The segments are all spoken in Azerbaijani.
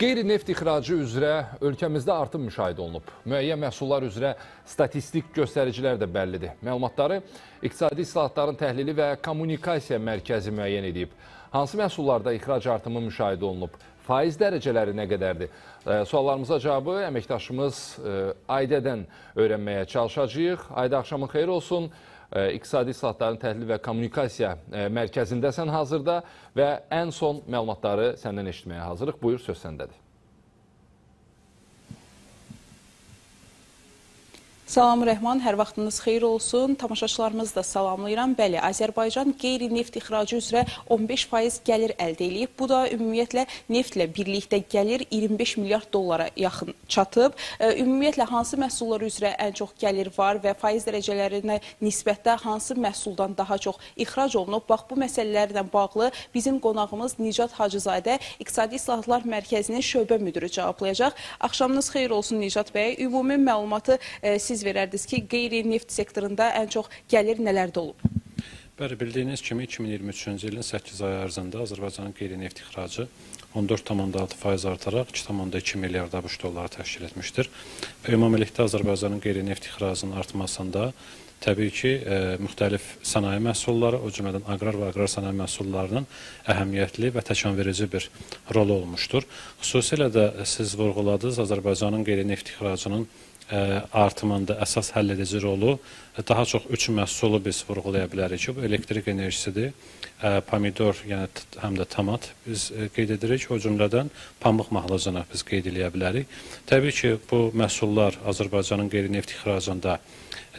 Qeyri-neft ixracı üzrə ölkəmizdə artım müşahidə olunub. Müəyyən məhsullar üzrə statistik göstəricilər də bəllidir. Məlumatları İqtisadi İslahatların Təhlili və Kommunikasiya Mərkəzi müəyyən edib. Hansı məhsullarda ixrac artımı müşahidə olunub? Faiz dərəcələri nə qədərdir? E, suallarımıza cavabı əməkdaşımız e, Aydədən öyrənməyə çalışacağıq. Ayda axşamın xeyir olsun. İqtisadi İslahatların Təhlili və Kommunikasiya e, Mərkəzindəsən hazırda və ən son məlumatları səndən eşitməyə hazırıq. Buyur, söz səndədir. Salam Rəhman, hər vaxtınız xeyir olsun. Tamaşaçılarımızı da salamlayıram. Bəli, Azərbaycan qeyri-neft ixracı üzrə 15% gəlir əldə edib. Bu da ümumiyyətlə neftlə birlikdə gəlir 25 milyard dollara yaxın çatıb. Ümumiyyətlə hansı məhsullar üzrə ən çox gəlir var və faiz dərəcələrinə nisbətdə hansı məhsuldan daha çox ixrac olunub? Bax, bu məsələlərlə bağlı bizim qonağımız Nicat Hacızadə İqtisadi İslahatlar Mərkəzinin şöbə müdürü cavablayacaq. Axşamınız xeyir olsun Nicat bəy. Ümumi məlumatı e, siz siz verərdiniz ki, qeyri-neft sektorunda ən çox gəlir nələrdə olub? Bəli, bildiyiniz kimi 2023-cü ilin 8 ay ərzində Azərbaycanın qeyri-neft ixracı 14,6% artaraq 2,2 milyard ABŞ dolları təşkil etmişdir. Və ümumilikdə Azərbaycanın qeyri-neft ixracının artmasında təbii ki, e, müxtəlif sənaye məhsulları, o cümlədən aqrar və aqrar sənaye məhsullarının əhəmiyyətli və təkanverici bir rolu olmuşdur. Xüsusilə də siz vurğuladınız Azərbaycanın qeyri-neft ixracının artımında əsas həll edici rolu daha çox üç məhsulu biz vurğulaya bilərik ki, bu elektrik enerjisidir, pomidor, yəni həm də tomat biz qeyd edirik, o cümlədən pamıq mahlacını biz qeyd edə bilərik. Təbii ki, bu məhsullar Azərbaycanın qeyri-neft ixracında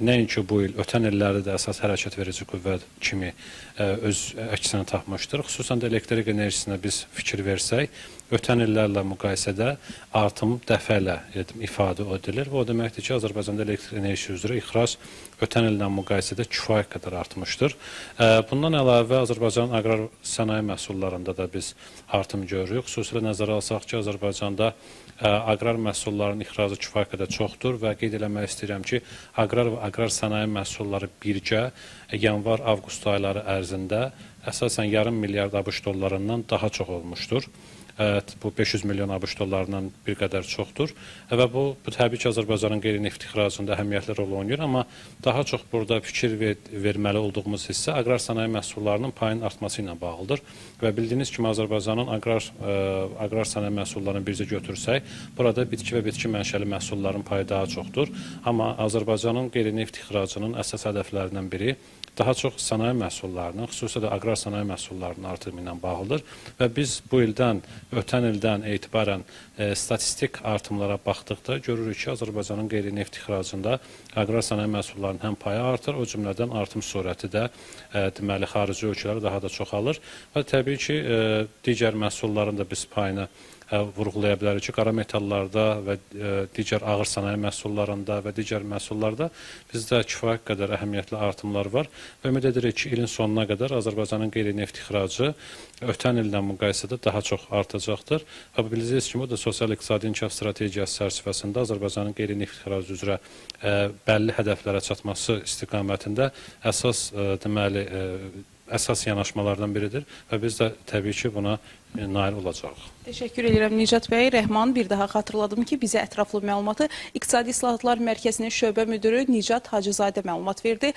nəinki bu il, ötən illərdə də əsas hərəkət verici qüvvə kimi öz əksini tapmışdır. Xüsusən də elektrik enerjisinə biz fikir versək, ötən illərlə müqayisədə artım dəfələ ifadə edilir və o deməkdir ki, Azərbaycanda elektrik enerjisi üzrə ixrac ötən illə müqayisədə kifayət qədər artmışdır. Bundan əlavə Azərbaycanın aqrar sənaye məhsullarında da biz artım görürük. Xüsusilə nəzərə alsaq ki, Azərbaycanda aqrar məhsullarının ixracı kifayət qədər çoxdur və qeyd eləmək istəyirəm ki, aqrar və aqrar sənaye məhsulları birgə yanvar-avqust ayları ərzində əsasən yarım milyard ABŞ dollarından daha çox olmuşdur bu 500 milyon ABŞ dollarından bir qədər çoxdur. Və bu, bu təbii ki, Azərbaycanın qeyri-neft ixracında əhəmiyyətli rol oynayır, amma daha çox burada fikir ver, verməli olduğumuz hissə aqrar sənaye məhsullarının payının artması ilə bağlıdır. Və bildiyiniz kimi Azərbaycanın aqrar, ə, aqrar sənaye məhsullarını bircə götürsək, burada bitki və bitki mənşəli məhsulların payı daha çoxdur, amma Azərbaycanın qeyri-neft ixracının əsas hədəflərindən biri daha çox sənaye məhsullarının, xüsusilə də aqrar sənaye məhsullarının artımı ilə bağlıdır. Və biz bu ildən, ötən ildən etibarən e, statistik artımlara baxdıqda görürük ki, Azərbaycanın qeyri-neft ixracında aqrar sənaye məhsullarının həm payı artır, o cümlədən artım surəti də e, deməli xarici ölkələrə daha da çoxalır. Və təbii ki, e, digər məhsulların da biz payını vurğulaya bilərik ki, qara metallarda və digər ağır sənaye məhsullarında və digər məhsullarda bizdə kifayət qədər əhəmiyyətli artımlar var və ümid edirik ki, ilin sonuna qədər Azərbaycanın qeyri-neft ixracı ötən illə müqayisədə daha çox artacaqdır. Və biləcəyiz ki, bu da sosial-iqtisadi inkişaf strategiyası çərçivəsində Azərbaycanın qeyri-neft ixracı üzrə ə, bəlli hədəflərə çatması istiqamətində əsas ə, deməli ə, əsas yanaşmalardan biridir və biz də təbii ki, buna e, nail olacağıq. Təşəkkür edirəm Nicat bəy. Rəhman bir daha xatırladım ki, bizə ətraflı məlumatı İqtisadi İslahatlar Mərkəzinin şöbə müdürü Nicat Hacızadə məlumat verdi.